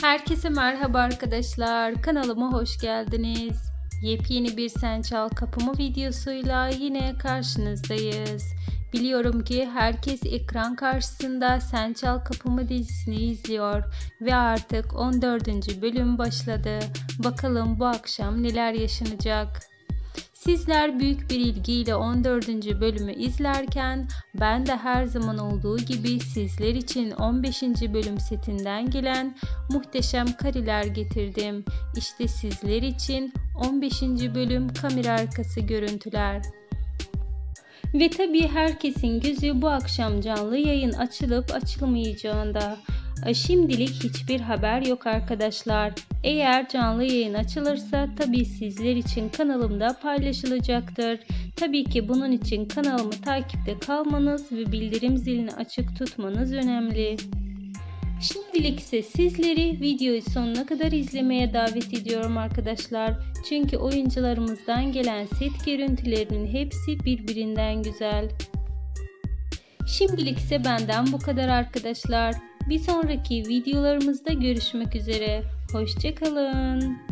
Herkese merhaba arkadaşlar. Kanalıma hoş geldiniz. Yepyeni bir Sen Çal Kapımı videosuyla yine karşınızdayız. Biliyorum ki herkes ekran karşısında Sen Çal Kapımı dizisini izliyor ve artık 14. bölüm başladı. Bakalım bu akşam neler yaşanacak. Sizler büyük bir ilgiyle 14. bölümü izlerken ben de her zaman olduğu gibi sizler için 15. bölüm setinden gelen muhteşem kariler getirdim. İşte sizler için 15. bölüm kamera arkası görüntüler. Ve tabii herkesin gözü bu akşam canlı yayın açılıp açılmayacağında. Şimdilik hiçbir haber yok arkadaşlar. Eğer canlı yayın açılırsa tabii sizler için kanalımda paylaşılacaktır. Tabii ki bunun için kanalımı takipte kalmanız ve bildirim zilini açık tutmanız önemli. Şimdilik ise sizleri videoyu sonuna kadar izlemeye davet ediyorum arkadaşlar. Çünkü oyuncularımızdan gelen set görüntülerinin hepsi birbirinden güzel. Şimdilik ise benden bu kadar arkadaşlar. Bir sonraki videolarımızda görüşmek üzere. Hoşçakalın.